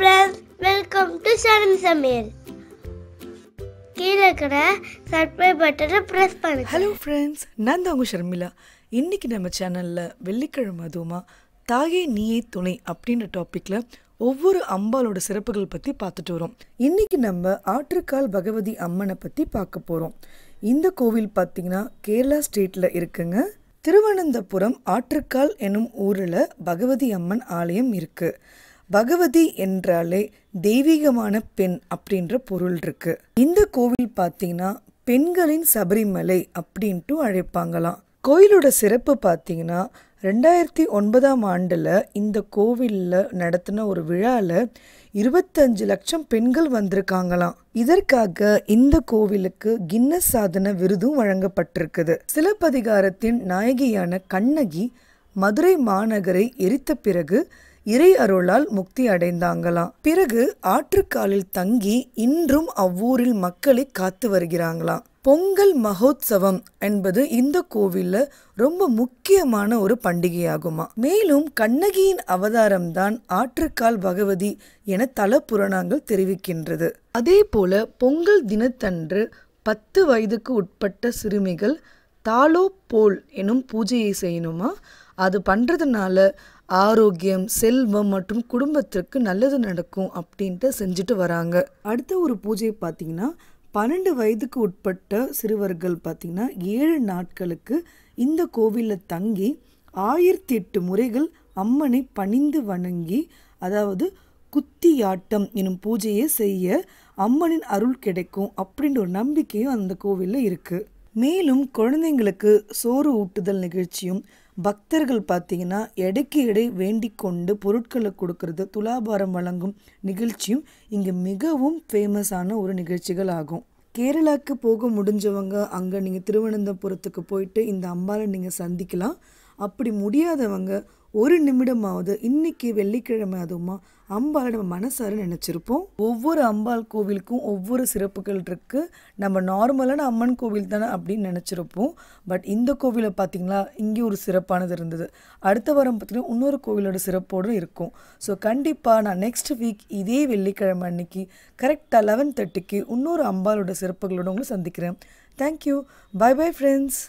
Friends welcome to சரண் சமையல் கீழே இருக்கிற சப்ஸ்கிரைப் பட்டனை ப்ரெஸ் பண்ணுங்க. ஹலோ ஃப்ரெண்ட்ஸ் நான் தான் உங்கள் ஷர்மிளா. இன்னைக்கு நம்ம சேனலில் வெள்ளிக்கிழமை அதுவுமா தாயே நீயே துணை அப்படின்ற டாப்பிக்கில் ஒவ்வொரு அம்பாலோட சிறப்புகள் பற்றி பார்த்துட்டு வரோம். இன்னைக்கு நம்ம ஆற்றுக்கால் பகவதி அம்மனை பற்றி பார்க்க போகிறோம் இந்த கோவில் பார்த்தீங்கன்னா கேரளா ஸ்டேட்டில் இருக்குங்க. திருவனந்தபுரம் ஆற்றுக்கால் எனும் ஊரில் பகவதி அம்மன் ஆலயம் இருக்குது பகவதி என்றாலே தெய்வீகமான பெண் அப்படின்ற பொருள் இருக்கு இந்த கோவில் பார்த்தீங்கன்னா பெண்களின் சபரிமலை அப்படின்ட்டு அழைப்பாங்களாம். கோயிலோட சிறப்பு பார்த்தீங்கன்னா ரெண்டாயிரத்தி ஒன்பதாம் ஆண்டில் இந்த கோவிலில் நடத்தின ஒரு விழாவில் இருபத்தஞ்சு லட்சம் பெண்கள் வந்திருக்காங்களாம். இதற்காக இந்த கோவிலுக்கு கின்னஸ் சாதன விருதும் வழங்கப்பட்டிருக்குது. சிலப்பதிகாரத்தின் நாயகியான கண்ணகி மதுரை மாநகரை எரித்த பிறகு இறை அருளால் முக்தி அடைந்தாங்களாம் பிறகு ஆற்றுக்காலில் தங்கி இன்றும் அவ்வூரில் மக்களை காத்து வருகிறாங்களாம் பொங்கல் மகோத்சவம் என்பது இந்த கோவில்ல ரொம்ப முக்கியமான ஒரு பண்டிகையாகுமா? மேலும் கண்ணகியின் அவதாரம்தான் ஆற்றுக்கால் பகவதி என தல புராணங்கள் தெரிவிக்கின்றது. அதே போல பொங்கல் தினத்தன்று பத்து வயதுக்கு உட்பட்ட சிறுமிகள் தாலோ போல் எனும் பூஜையை செய்யணுமா? அது பண்ணுறதுனால ஆரோக்கியம் செல்வம் மற்றும் குடும்பத்திற்கு நல்லது நடக்கும் அப்படின்ட்டு செஞ்சுட்டு வராங்க. அடுத்த ஒரு பூஜை பார்த்தீங்கன்னா பன்னெண்டு வயதுக்கு உட்பட்ட சிறுவர்கள் பார்த்திங்கன்னா ஏழு நாட்களுக்கு இந்த கோவிலில் தங்கி ஆயிரத்தி எட்டு முறைகள் அம்மனை பணிந்து வணங்கி அதாவது குத்தியாட்டம் எனும் பூஜையை செய்ய அம்மனின் அருள் கிடைக்கும் அப்படின்ற ஒரு நம்பிக்கையும் அந்த கோவிலில் இருக்குது மேலும் குழந்தைங்களுக்கு சோறு ஊட்டுதல் நிகழ்ச்சியும் பக்தர்கள் பார்த்தீங்கன்னா எடைக்கு எடை வேண்டிக் கொண்டு பொருட்களை கொடுக்கறது துலாபாரம் வழங்கும் நிகழ்ச்சியும் இங்கே மிகவும் ஃபேமஸான ஒரு நிகழ்ச்சிகள் ஆகும். கேரளாவுக்கு போக முடிஞ்சவங்க அங்கே நீங்கள் திருவனந்தபுரத்துக்கு போயிட்டு இந்த அம்பாவை நீங்கள் சந்திக்கலாம். அப்படி முடியாதவங்க ஒரு நிமிடமாவது இன்னைக்கு வெள்ளிக்கிழமை அதுவுமா அம்பாளை நம்ம மனசார நினச்சிருப்போம். ஒவ்வொரு அம்பாள் கோவிலுக்கும் ஒவ்வொரு சிறப்புகள் இருக்குது நம்ம நார்மலான அம்மன் கோவில் தானே அப்படின்னு நினச்சிருப்போம். பட் இந்த கோவிலை பார்த்திங்களா இங்கே ஒரு சிறப்பானது இருந்தது. அடுத்த வாரம் பார்த்தீங்கன்னா இன்னொரு கோவிலோட சிறப்போடு இருக்கும். ஸோ கண்டிப்பாக நான் நெக்ஸ்ட் வீக் இதே வெள்ளிக்கிழமை அன்னைக்கு கரெக்டாக லெவன் தேர்ட்டிக்கு இன்னொரு அம்பாளோட சிறப்புகளோட உங்களை சந்திக்கிறேன். Thank you bye bye friends